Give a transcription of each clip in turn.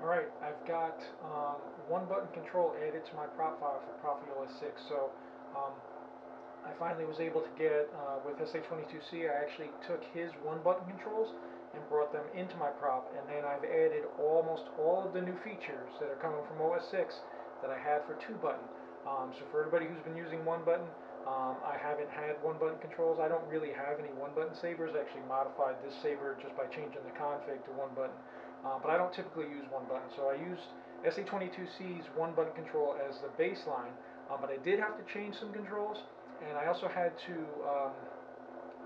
Alright, I've got um, one button control added to my prop file for Proffie OS 6, so um, I finally was able to get, uh, with SA22C, I actually took his one button controls and brought them into my prop, and then I've added almost all of the new features that are coming from OS 6 that I had for two button. Um, so for everybody who's been using one button, um, I haven't had one button controls. I don't really have any one button sabers. I actually modified this saber just by changing the config to one button. Uh, but I don't typically use one button. So I used SA22C's one button control as the baseline, uh, but I did have to change some controls, and I also had to um,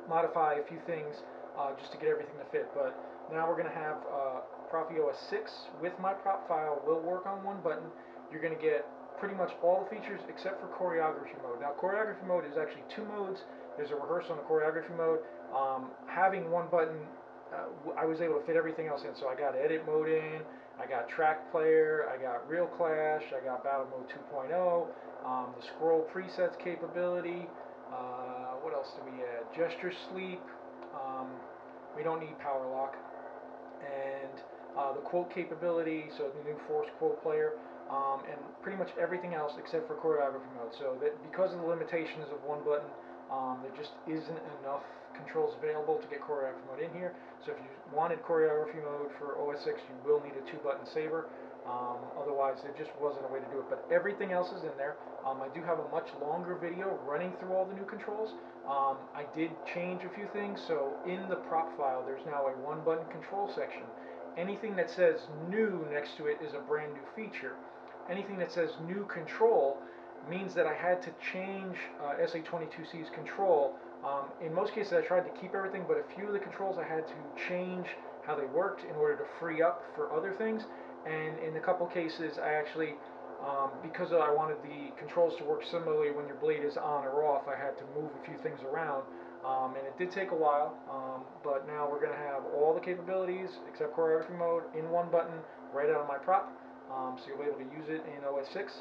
modify a few things uh, just to get everything to fit. But now we're going to have uh, Proffie OS 6 with my prop file will work on one button. You're going to get pretty much all the features except for choreography mode. Now choreography mode is actually two modes. There's a rehearsal and a choreography mode. Um, having one button uh, I was able to fit everything else in. So I got edit mode in, I got track player, I got real clash, I got battle mode 2.0, um, the scroll presets capability. Uh, what else do we add? Gesture sleep. Um, we don't need power lock. And uh, the quote capability, so the new force quote player, um, and pretty much everything else except for choreography mode. So that because of the limitations of one button, um, there just isn't enough controls available to get choreography mode in here. So if you wanted choreography mode for OS 6, you will need a two-button saber. Um, otherwise, there just wasn't a way to do it. But everything else is in there. Um, I do have a much longer video running through all the new controls. Um, I did change a few things. So in the prop file, there's now a one-button control section. Anything that says new next to it is a brand new feature. Anything that says new control means that I had to change uh, SA22C's control um, in most cases, I tried to keep everything, but a few of the controls I had to change how they worked in order to free up for other things. And in a couple cases, I actually, um, because I wanted the controls to work similarly when your blade is on or off, I had to move a few things around. Um, and it did take a while, um, but now we're going to have all the capabilities except choreography mode in one button right out of my prop. Um, so you'll be able to use it in OS 6.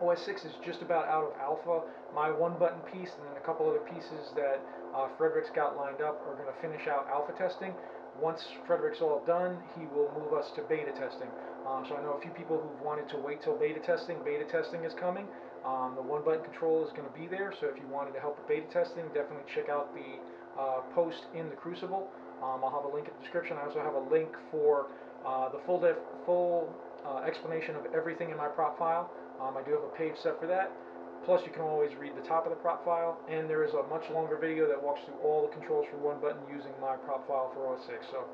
OS 6 is just about out of alpha. My one button piece and then a couple other pieces that uh, Fredrik's got lined up are going to finish out alpha testing. Once Fredrik's all done, he will move us to beta testing. Um, so I know a few people who've wanted to wait till beta testing. Beta testing is coming. Um, the one button control is going to be there, so if you wanted to help with beta testing, definitely check out the uh, post in the Crucible. Um, I'll have a link in the description. I also have a link for uh, the full, full uh, explanation of everything in my prop file. Um, I do have a page set for that. Plus, you can always read the top of the prop file, and there is a much longer video that walks through all the controls for one button using my prop file for OS 6. So,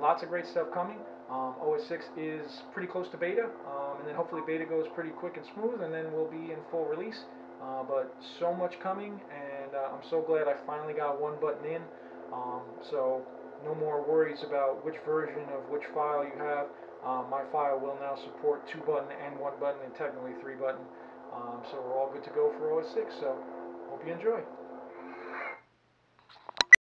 lots of great stuff coming. Um, OS 6 is pretty close to beta, um, and then hopefully beta goes pretty quick and smooth, and then we'll be in full release. Uh, but so much coming, and uh, I'm so glad I finally got one button in. Um, so, no more worries about which version of which file you have. Um, my file will now support two button and one button and technically three button. Um, so we're all good to go for OS 6. So hope you enjoy.